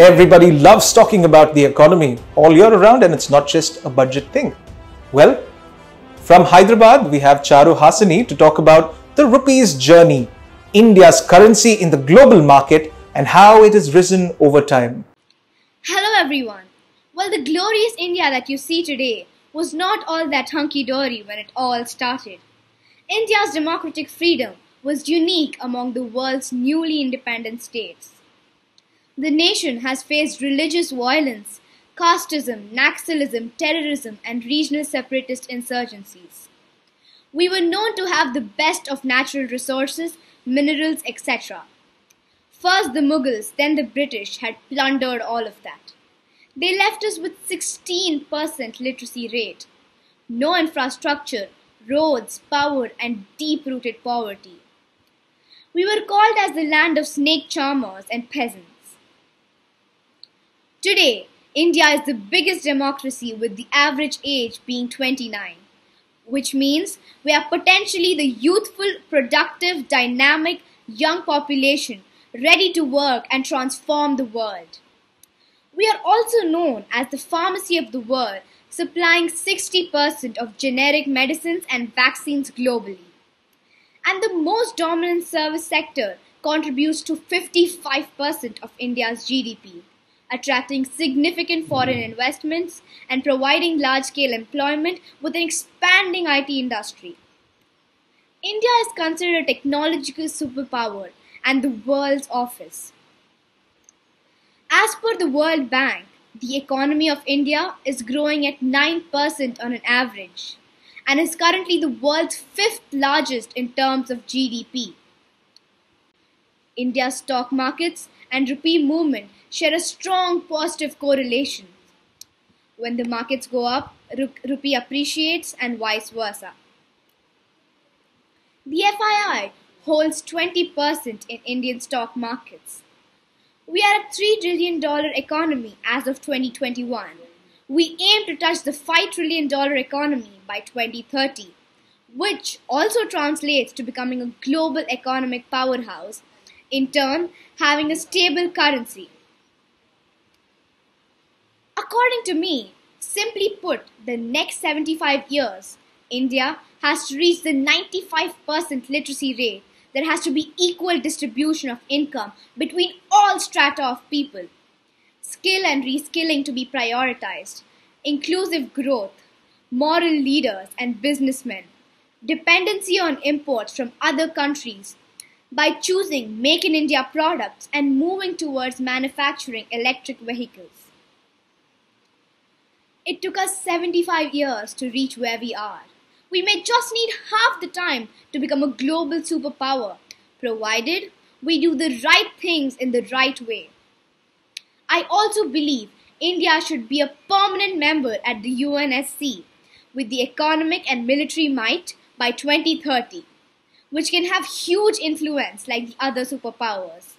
Everybody loves talking about the economy all year around, and it's not just a budget thing. Well, from Hyderabad, we have Charuhasini to talk about the rupee's journey, India's currency in the global market, and how it has risen over time. Hello, everyone. Well, the glorious India that you see today was not all that hunky dory when it all started. India's democratic freedom was unique among the world's newly independent states. The nation has faced religious violence, casteism, Naxalism, terrorism, and regional separatist insurgencies. We were known to have the best of natural resources, minerals, etc. First the Mughals, then the British had plundered all of that. They left us with 16% literacy rate, no infrastructure, roads, power, and deep rooted poverty. We were called as the land of snake charmers and peasants. Today, India is the biggest democracy with the average age being 29, which means we are potentially the youthful, productive, dynamic, young population ready to work and transform the world. We are also known as the pharmacy of the world, supplying 60% of generic medicines and vaccines globally. And the most dominant service sector contributes to 55% of India's GDP attracting significant foreign investments and providing large scale employment with an expanding IT industry. India is considered a technological superpower and the world's office. As per the World Bank, the economy of India is growing at 9% on an average and is currently the world's fifth largest in terms of GDP. India's stock markets and rupee movement share a strong positive correlation. When the markets go up, rupee appreciates and vice versa. The FII holds 20% in Indian stock markets. We are a $3 trillion economy as of 2021. We aim to touch the $5 trillion economy by 2030, which also translates to becoming a global economic powerhouse, in turn, having a stable currency According to me, simply put, the next 75 years, India has to reach the 95% literacy rate. There has to be equal distribution of income between all strata of people. Skill and reskilling to be prioritized. Inclusive growth. Moral leaders and businessmen. Dependency on imports from other countries by choosing Make in India products and moving towards manufacturing electric vehicles. It took us 75 years to reach where we are. We may just need half the time to become a global superpower, provided we do the right things in the right way. I also believe India should be a permanent member at the UNSC with the economic and military might by 2030, which can have huge influence like the other superpowers.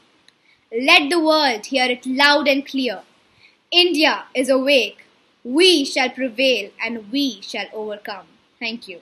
Let the world hear it loud and clear. India is awake we shall prevail and we shall overcome. Thank you.